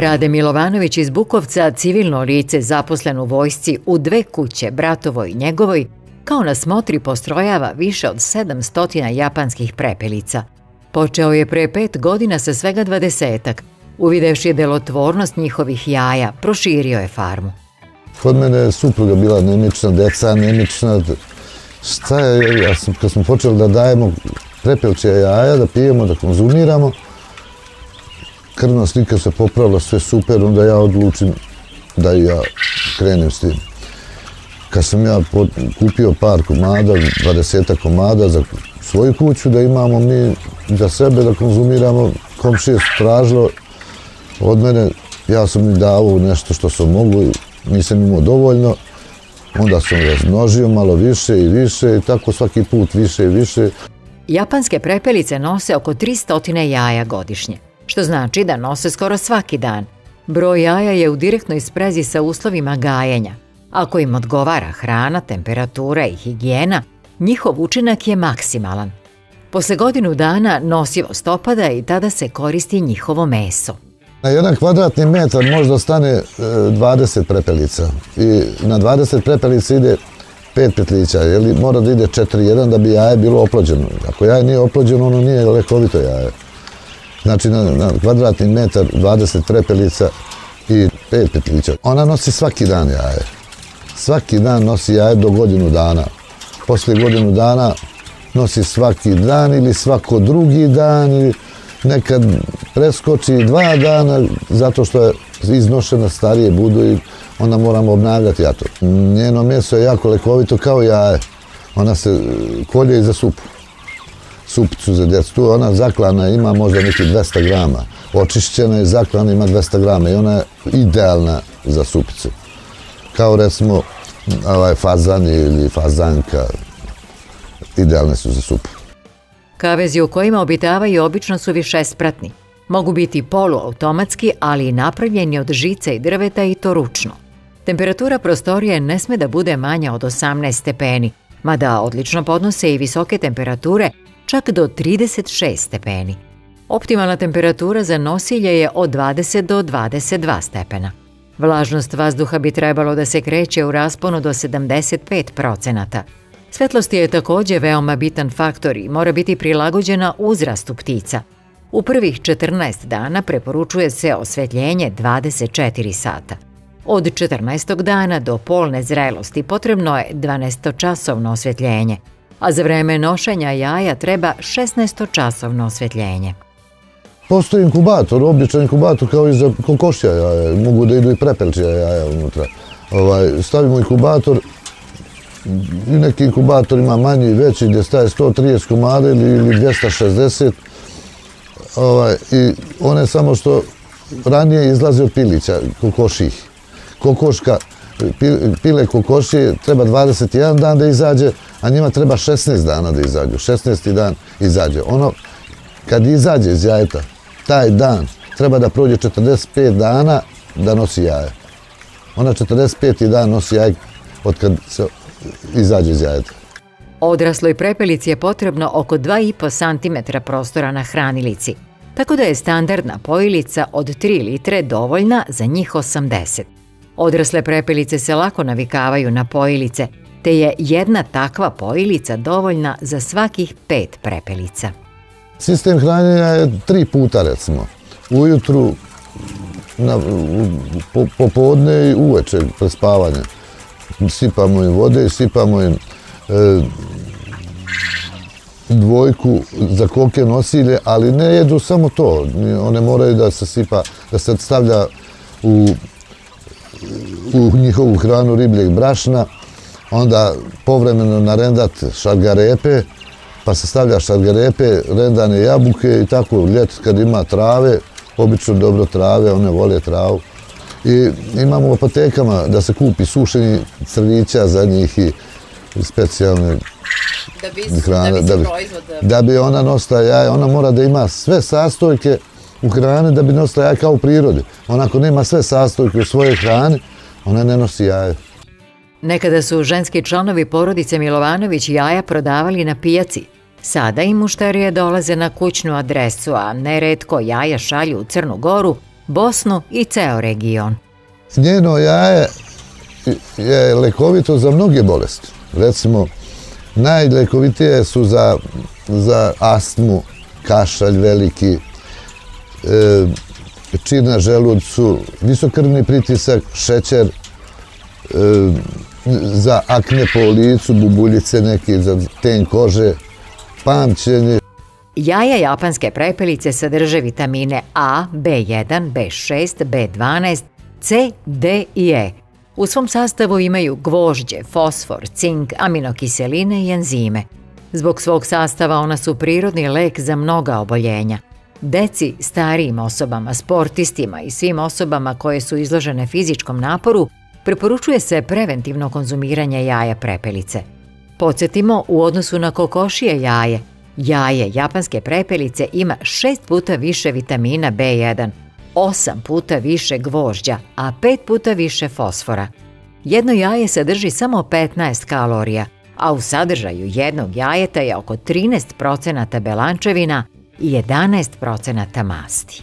Rade Milovanović iz Bukovca, civilno lice zaposlen u vojsci u dve kuće, bratovoj i njegovoj, kao na smotri postrojava više od 700 japanskih prepelica. Počeo je pre pet godina sa svega dvadesetak. Uvidevši delotvornost njihovih jaja, proširio je farmu. Kod mene je supruga bila nemična, deca nemična. Šta je, ja sam, kad smo počeli da dajemo prepelčija jaja, da pijemo, da konzumiramo, krvna slika se popravila, sve super, onda ja odlučim da ja krenem s tim. Kad sam ja kupio par komada, 20 komada za svoju kuću, da imamo mi za sebe, da konzumiramo, komšije su od mene, ja sam mi dao nešto što sam mogu, nisam imao dovoljno, onda sam razmnožio malo više i više i tako svaki put više i više. Japanske prepelice nose oko 300 jaja godišnje što znači da nose skoro svaki dan. Broj jaja je u direktnoj sprezi sa uslovima gajenja. Ako im odgovara hrana, temperatura i higijena, njihov učinak je maksimalan. Posle godinu dana nosivost opada i tada se koristi njihovo meso. Na jedan kvadratni metar možda stane e, 20 prepelica i na 20 prepelica ide 5 petlića, jer mora da ide 4-1 da bi jaje bilo oplođeno. Ako jaje nije oplođeno, ono nije lekovito jaje. Znači na, na kvadratni metar 20 prepelica i 5 petlića. Ona nosi svaki dan jaje. Svaki dan nosi jaje do godinu dana. Poslije godinu dana nosi svaki dan ili svako drugi dan ili nekad preskoči dva dana zato što je iznošena starije budu i onda moramo obnavljati jato. Njeno meso je jako lekovito kao jaje. Ona se kolje i za supu supicu za djecu. Tu ona zaklana ima možda neki 200 grama. Očišćena je zaklana ima 200 grama i ona je idealna za supicu. Kao recimo ovaj fazan ili fazanka. Idealne su za supu. Kavezi u kojima obitavaju obično su više spratni. Mogu biti poluautomatski, ali i napravljeni od žice i drveta i to ručno. Temperatura prostorije ne sme da bude manja od 18 stepeni, mada odlično podnose i visoke temperature čak do 36 stepeni. Optimalna temperatura za nosilje je od 20 do 22 stepena. Vlažnost vazduha bi trebalo da se kreće u rasponu do 75 procenata. Svetlost je također veoma bitan faktor i mora biti prilagođena uzrastu ptica. U prvih 14 dana preporučuje se osvetljenje 24 sata. Od 14. dana do polne zrelosti potrebno je 12-časovno osvetljenje – a za vreme nošenja jaja treba 16-časovno osvjetljenje. Postoji inkubator, običan inkubator kao i za kokošija jaja, mogu da idu i prepelčija jaja unutra. Ovaj, stavimo inkubator, i neki inkubator ima manji i veći gdje staje 130 komada ili, ili 260. Ovaj, I one samo što ranije izlaze od pilića, kokoših. Kokoška, pile kokošije treba 21 dan da izađe, a njima treba 16 dana da izađu. 16. dan izađe. Ono, kad izađe iz jajeta, taj dan treba da prođe 45 dana da nosi jaje. Ona 45. dan nosi jaje od kad se izađe iz jajeta. Odrasloj prepelici je potrebno oko 2,5 cm prostora na hranilici, tako da je standardna pojilica od 3 litre dovoljna za njih 80. Odrasle prepelice se lako navikavaju na pojilice, te je jedna takva pojilica dovoljna za svakih pet prepelica. Sistem hranjenja je tri puta, recimo. Ujutru, na, popodne i uveče pre spavanja. Sipamo im vode i sipamo im e, dvojku za koke nosilje, ali ne jedu samo to. One moraju da se sipa, da se stavlja u, u njihovu hranu ribljeg brašna, onda povremeno narendat šargarepe, pa se stavlja šargarepe, rendane jabuke i tako ljet kad ima trave, obično dobro trave, one vole travu. I imamo u apotekama da se kupi sušeni crvića za njih i specijalne hrane. Da bi, da bi ona nosila jaje, ona mora da ima sve sastojke u hrane da bi nosila jaje kao u prirodi. Ona ako nema sve sastojke u svojoj hrani, ona ne nosi jaje. Nekada su ženski članovi porodice Milovanović jaja prodavali na pijaci. Sada im mušterije dolaze na kućnu adresu, a neretko jaja šalju u Crnu Goru Bosnu i ceo region. Njeno jaje je lekovito za mnoge bolesti. Recimo, najlekovitije su za, za astmu, kašalj veliki, e, čir na želudcu, visokrvni pritisak, šećer, E, za akne po licu, bubuljice neke za ten kože, pamćenje. Jaja japanske prepelice sadrže vitamine A, B1, B6, B12, C, D i E. U svom sastavu imaju gvožđe, fosfor, cink, aminokiseline i enzime. Zbog svog sastava ona su prirodni lek za mnoga oboljenja. Deci, starijim osobama, sportistima i svim osobama koje su izložene fizičkom naporu preporučuje se preventivno konzumiranje jaja prepelice. Podsjetimo, u odnosu na kokošije jaje, jaje japanske prepelice ima šest puta više vitamina B1, osam puta više gvožđa, a pet puta više fosfora. Jedno jaje sadrži samo 15 kalorija, a u sadržaju jednog jajeta je oko 13% belančevina i 11% masti.